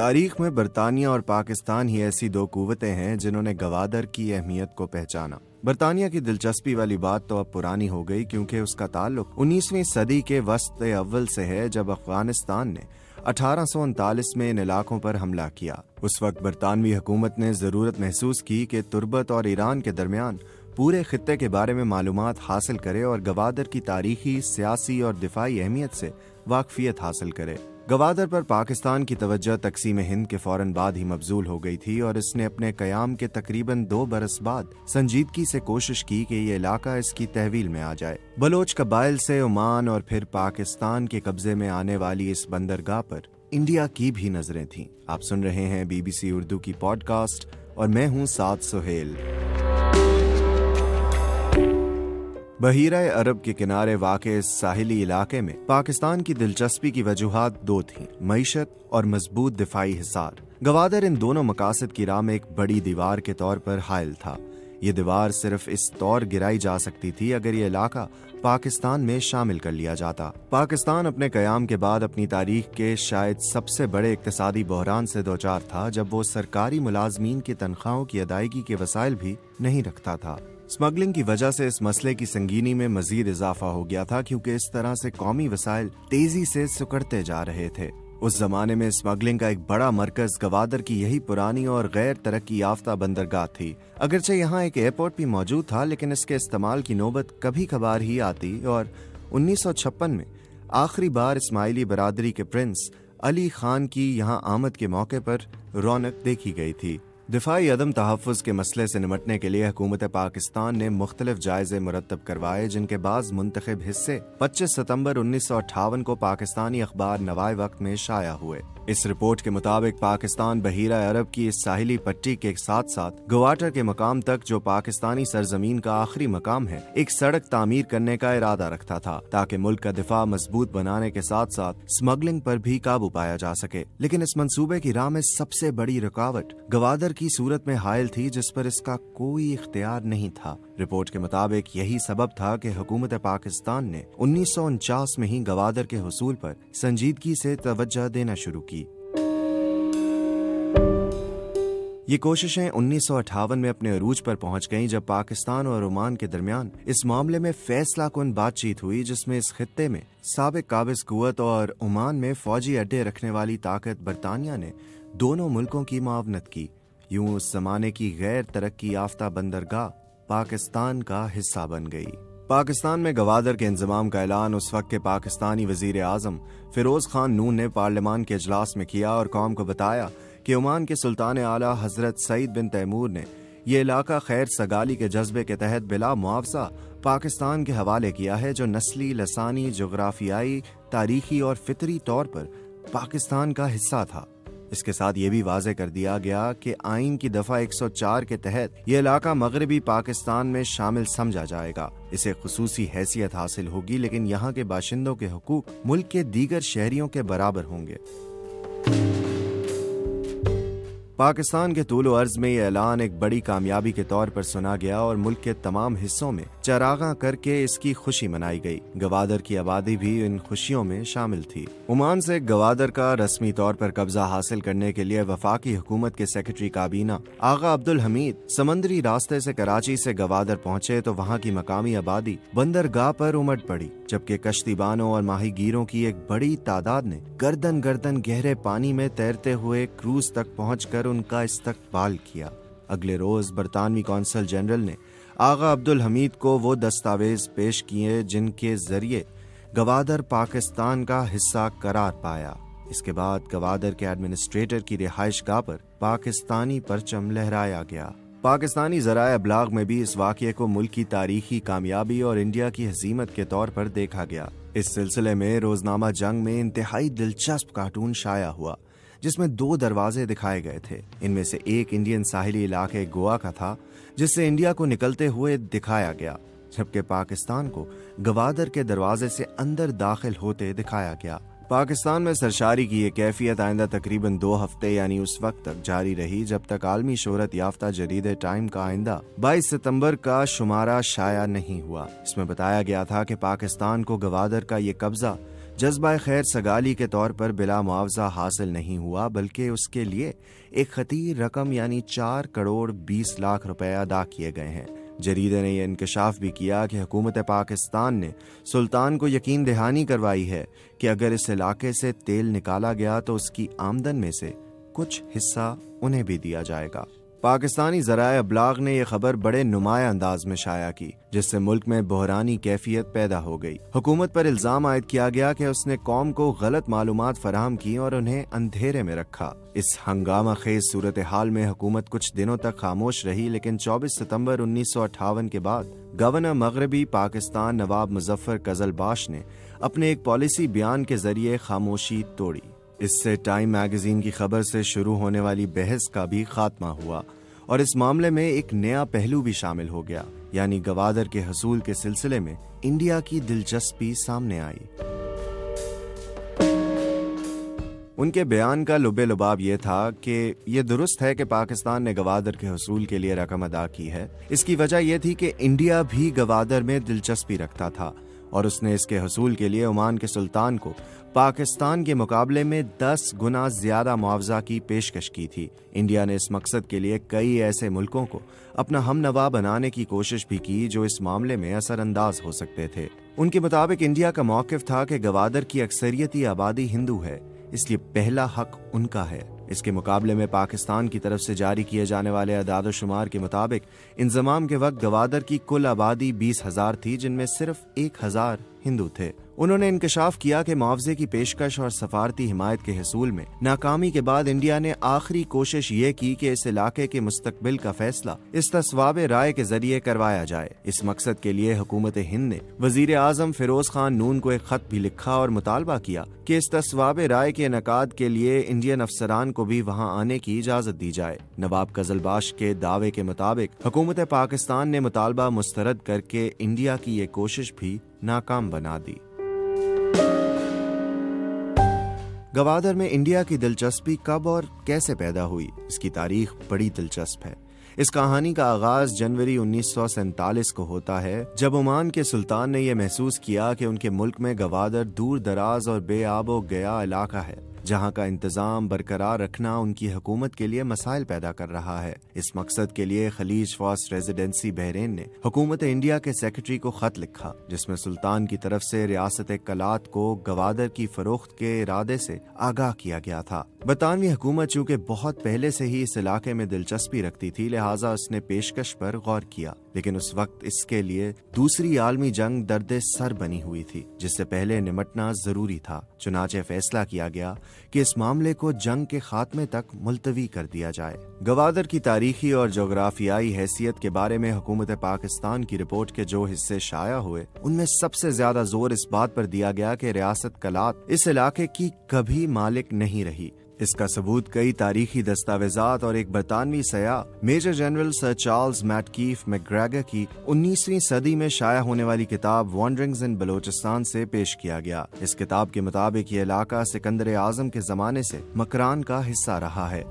تاریخ میں برطانیہ اور پاکستان ہی ایسی دو قوتیں ہیں جنہوں نے گوادر کی اہمیت کو پہچانا۔ برطانیہ کی دلچسپی والی بات تو اب پرانی ہو گئی کیونکہ اس کا تعلق انیسویں صدی کے وسط اول سے ہے جب افغانستان نے اٹھارہ سو انتالیس میں ان علاقوں پر حملہ کیا۔ اس وقت برطانوی حکومت نے ضرورت محسوس کی کہ تربت اور ایران کے درمیان پورے خطے کے بارے میں معلومات حاصل کرے اور گوادر کی تاریخی، سیاسی اور دفاعی اہمیت سے واقفیت حاصل کرے۔ گوادر پر پاکستان کی توجہ تقسیم ہند کے فوراً بعد ہی مبزول ہو گئی تھی اور اس نے اپنے قیام کے تقریباً دو برس بعد سنجیدگی سے کوشش کی کہ یہ علاقہ اس کی تحویل میں آ جائے۔ بلوچ قبائل سے عمان اور پھر پاکستان کے قبضے میں آنے والی اس بندرگاہ پر انڈیا کی بھی نظریں تھیں۔ آپ سن رہے ہیں بی بی سی اردو کی پوڈ کاسٹ اور میں ہوں سات سہیل۔ بحیرہ عرب کے کنارے واقع اس ساحلی علاقے میں پاکستان کی دلچسپی کی وجوہات دو تھیں، معیشت اور مضبوط دفاعی حصار۔ گوادر ان دونوں مقاصد کی راہ میں ایک بڑی دیوار کے طور پر حائل تھا۔ یہ دیوار صرف اس طور گرائی جا سکتی تھی اگر یہ علاقہ پاکستان میں شامل کر لیا جاتا۔ پاکستان اپنے قیام کے بعد اپنی تاریخ کے شاید سب سے بڑے اقتصادی بحران سے دوچار تھا، جب وہ سرکاری ملازمین کی تنخواہوں کی ادائیگی کے وسائل بھی نہیں رکھتا تھا۔ اسمگلنگ کی وجہ سے اس مسئلے کی سنگینی میں مزید اضافہ ہو گیا تھا، کیونکہ اس طرح سے قومی وسائل تیزی سے سکڑتے جا رہے تھے۔ اس زمانے میں اسمگلنگ کا ایک بڑا مرکز گوادر کی یہی پرانی اور غیر ترقی یافتہ بندرگاہ تھی۔ اگرچہ یہاں ایک ایئرپورٹ بھی موجود تھا، لیکن اس کے استعمال کی نوبت کبھی کبھار ہی آتی۔ اور انیس سو چھپن میں آخری بار اسماعیلی برادری کے پرنس علی خان کی یہاں آمد کے موقع پر رونق دیکھی گئی تھی۔ دفاعی عدم تحفظ کے مسئلے سے نمٹنے کے لیے حکومت پاکستان نے مختلف جائزے مرتب کروائے، جن کے بعض منتخب حصے پچیس ستمبر انیس سو اٹھاون کو پاکستانی اخبار نوائے وقت میں شائع ہوئے۔ اس رپورٹ کے مطابق پاکستان بحیرہ عرب کی اس ساحلی پٹی کے ساتھ ساتھ گواٹر کے مقام تک جو پاکستانی سرزمین کا آخری مقام ہے، ایک سڑک تعمیر کرنے کا ارادہ رکھتا تھا تاکہ ملک کا دفاع مضبوط بنانے کے ساتھ ساتھ اسمگلنگ پر بھی قابو پایا جا سکے۔ لیکن اس منصوبے کی راہ میں سب سے بڑی رکاوٹ گوادر کی صورت میں حائل تھی جس پر اس کا کوئی اختیار نہیں تھا۔ رپورٹ کے مطابق یہی سبب تھا کہ حکومت پاکستان نے انیس سو انچاس میں ہی گوادر کے حصول پر سنجیدگی سے توجہ دینا شروع کی۔ یہ کوششیں انیس سو اٹھاون میں اپنے عروج پر پہنچ گئیں جب پاکستان اور عمان کے درمیان اس معاملے میں فیصلہ کن بات چیت ہوئی جس میں اس خطے میں سابق قابض قوت اور عمان میں فوجی اڈے رکھنے والی طاقت برطانیہ نے دونوں ملکوں کی معاونت کی۔ یوں اس زمانے کی غیر ترقی یافتہ بندرگاہ پاکستان کا حصہ بن گئی۔ پاکستان میں گوادر کے انضمام کا اعلان اس وقت کے پاکستانی وزیر اعظم فیروز خان نون نے پارلیمان کے اجلاس میں کیا اور قوم کو بتایا کہ عمان کے سلطان اعلیٰ حضرت سعید بن تیمور نے یہ علاقہ خیر سگالی کے جذبے کے تحت بلا معاوضہ پاکستان کے حوالے کیا ہے، جو نسلی، لسانی، جغرافیائی، تاریخی اور فطری طور پر پاکستان کا حصہ تھا۔ اس کے ساتھ یہ بھی واضح کر دیا گیا کہ آئین کی دفعہ ایک سو چار کے تحت یہ علاقہ مغربی پاکستان میں شامل سمجھا جائے گا۔ اسے خصوصی حیثیت حاصل ہوگی، لیکن یہاں کے باشندوں کے حقوق ملک کے دیگر شہریوں کے برابر ہوں گے۔ پاکستان کے طول و عرض میں یہ اعلان ایک بڑی کامیابی کے طور پر سنا گیا اور ملک کے تمام حصوں میں چراغاں کر کے اس کی خوشی منائی گئی۔ گوادر کی آبادی بھی ان خوشیوں میں شامل تھی۔ عمان سے گوادر کا رسمی طور پر قبضہ حاصل کرنے کے لیے وفاقی حکومت کے سیکرٹری کابینہ آغا عبد الحمید سمندری راستے سے کراچی سے گوادر پہنچے تو وہاں کی مقامی آبادی بندرگاہ پر امٹ پڑی، جبکہ کشتی بانوں اور ماہی گیروں کی ایک بڑی تعداد نے گردن گردن گہرے پانی میں تیرتے ہوئے کروز تک پہنچ کر ان کا استقبال کیا۔ اگلے روز برطانوی کونسل جنرل نے آغا عبد الحمید کو وہ دستاویز پیش کیے جن کے ذریعے گوادر پاکستان کا حصہ قرار پایا۔ اس کے بعد گوادر کے ایڈمنسٹریٹر کی رہائش گاہ پر پاکستانی پرچم لہرایا گیا۔ پاکستانی ذرائع ابلاغ میں بھی اس واقعے کو ملک کی تاریخی کامیابی اور انڈیا کی حزیمت کے طور پر دیکھا گیا۔ اس سلسلے میں روزنامہ جنگ میں انتہائی دلچسپ کارٹون شائع ہوا۔ جس میں دو دروازے دکھائے گئے تھے۔ ان میں سے ایک انڈین ساحلی علاقے گوا کا تھا، جس سے انڈیا کو نکلتے ہوئے دکھایا گیا، جبکہ پاکستان کو گوادر کے دروازے سے اندر داخل ہوتے دکھایا گیا۔ پاکستان میں سرشاری کی یہ کیفیت آئندہ تقریباً دو ہفتے یعنی اس وقت تک جاری رہی، جب تک عالمی شہرت یافتہ جدید ٹائم کا آئندہ بائیس ستمبر کا شمارہ شائع نہیں ہوا۔ اس میں بتایا گیا تھا کہ پاکستان کو گوادر کا یہ قبضہ جذبہ خیر سگالی کے طور پر بلا معاوضہ حاصل نہیں ہوا، بلکہ اس کے لیے ایک خطیر رقم یعنی چار کروڑ بیس لاکھ روپے ادا کیے گئے ہیں۔ جریدے نے یہ انکشاف بھی کیا کہ حکومت پاکستان نے سلطان کو یقین دہانی کروائی ہے کہ اگر اس علاقے سے تیل نکالا گیا تو اس کی آمدن میں سے کچھ حصہ انہیں بھی دیا جائے گا۔ پاکستانی ذرائع ابلاغ نے یہ خبر بڑے نمایاں انداز میں شائع کی، جس سے ملک میں بحرانی کیفیت پیدا ہو گئی۔ حکومت پر الزام عائد کیا گیا کہ اس نے قوم کو غلط معلومات فراہم کی اور انہیں اندھیرے میں رکھا۔ اس ہنگامہ خیز صورتحال میں حکومت کچھ دنوں تک خاموش رہی، لیکن چوبیس ستمبر انیس سو اٹھاون کے بعد گورنر مغربی پاکستان نواب مظفر کزل باش نے اپنے ایک پالیسی بیان کے ذریعے خاموشی توڑی۔ اس سے ٹائم میگزین کی خبر سے شروع ہونے والی بحث کا بھی خاتمہ ہوا اور اس معاملے میں ایک نیا پہلو بھی شامل ہو گیا یعنی گوادر کے حصول کے سلسلے میں انڈیا کی دلچسپی سامنے آئی۔ ان کے بیان کا لبے لباب یہ تھا کہ یہ درست ہے کہ پاکستان نے گوادر کے حصول کے لیے رقم ادا کی ہے۔ اس کی وجہ یہ تھی کہ انڈیا بھی گوادر میں دلچسپی رکھتا تھا۔ اور اس نے اس کے حصول کے لیے عمان کے سلطان کو پاکستان کے مقابلے میں دس گنا زیادہ معاوضہ کی پیشکش کی تھی۔ انڈیا نے اس مقصد کے لیے کئی ایسے ملکوں کو اپنا ہم نوا بنانے کی کوشش بھی کی جو اس معاملے میں اثر انداز ہو سکتے تھے۔ ان کے مطابق انڈیا کا موقف تھا کہ گوادر کی اکثریتی آبادی ہندو ہے، اس لیے پہلا حق ان کا ہے۔ اس کے مقابلے میں پاکستان کی طرف سے جاری کیے جانے والے اعداد و شمار کے مطابق، انضمام کے وقت گوادر کی کل آبادی بیس ہزار تھی، جن میں صرف ایک ہزار ہندو تھے۔ انہوں نے انکشاف کیا کہ معاوضے کی پیشکش اور سفارتی حمایت کے حصول میں ناکامی کے بعد انڈیا نے آخری کوشش یہ کی کہ اس علاقے کے مستقبل کا فیصلہ اس تصواب رائے کے ذریعے کروایا جائے۔ اس مقصد کے لیے حکومت ہند نے وزیر اعظم فیروز خان نون کو ایک خط بھی لکھا اور مطالبہ کیا کہ اس تصواب رائے کے انعقاد کے لیے انڈین افسران کو بھی وہاں آنے کی اجازت دی جائے۔ نواب کزل باش کے دعوے کے مطابق حکومت پاکستان نے مطالبہ مسترد کر کے انڈیا کی یہ کوشش بھی ناکام بنا دی۔ گوادر میں انڈیا کی دلچسپی کب اور کیسے پیدا ہوئی؟ اس کی تاریخ بڑی دلچسپ ہے۔ اس کہانی کا آغاز جنوری انیس سو سینتالیس کو ہوتا ہے، جب عمان کے سلطان نے یہ محسوس کیا کہ ان کے ملک میں گوادر دور دراز اور بے آب و گیا علاقہ ہے۔ جہاں کا انتظام برقرار رکھنا ان کی حکومت کے لیے مسائل پیدا کر رہا ہے۔ اس مقصد کے لیے خلیج فاسٹ ریزیڈنسی بحرین نے حکومت انڈیا کے سیکرٹری کو خط لکھا، جس میں سلطان کی طرف سے ریاست کلات کو گوادر کی فروخت کے ارادے سے آگاہ کیا گیا تھا۔ برطانوی حکومت چونکہ بہت پہلے سے ہی اس علاقے میں دلچسپی رکھتی تھی، لہٰذا اس نے پیشکش پر غور کیا۔ لیکن اس وقت اس کے لیے دوسری عالمی جنگ درد سر بنی ہوئی تھی، جس سے پہلے نمٹنا ضروری تھا۔ چنانچہ فیصلہ کیا گیا کہ اس معاملے کو جنگ کے خاتمے تک ملتوی کر دیا جائے۔ گوادر کی تاریخی اور جغرافیائی حیثیت کے بارے میں حکومت پاکستان کی رپورٹ کے جو حصے شائع ہوئے، ان میں سب سے زیادہ زور اس بات پر دیا گیا کہ ریاست کلات اس علاقے کی کبھی مالک نہیں رہی۔ اس کا ثبوت کئی تاریخی دستاویزات اور ایک برطانوی سیاح major general sir Charles Metcalfe MacGregor کی انیسویں صدی میں شائع ہونے والی کتاب وانڈرنگز ان بلوچستان سے پیش کیا گیا۔ اس کتاب کے مطابق یہ علاقہ سکندر اعظم کے زمانے سے مکران کا حصہ رہا ہے۔